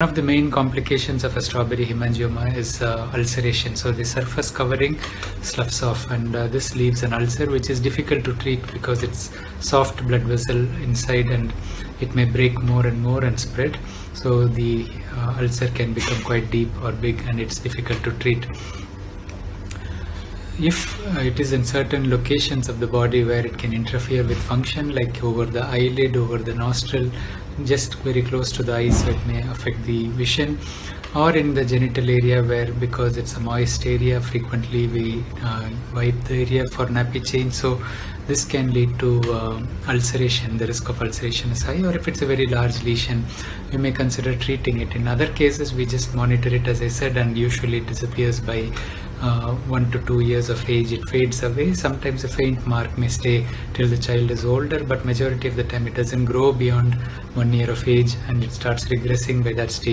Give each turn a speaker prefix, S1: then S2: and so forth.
S1: One of the main complications of a strawberry hemangioma is uh, ulceration. So the surface covering sloughs off and uh, this leaves an ulcer which is difficult to treat because it's soft blood vessel inside and it may break more and more and spread. So the uh, ulcer can become quite deep or big and it's difficult to treat if uh, it is in certain locations of the body where it can interfere with function like over the eyelid over the nostril just very close to the eyes it may affect the vision or in the genital area where because it's a moist area frequently we uh, wipe the area for nappy change. So this can lead to uh, ulceration the risk of ulceration is high or if it's a very large lesion we may consider treating it. In other cases we just monitor it as i said and usually it disappears by uh, one to two years of age it fades away. Sometimes a faint mark may stay till the child is older but majority of the time it doesn't grow beyond one year of age and it starts regressing by that stage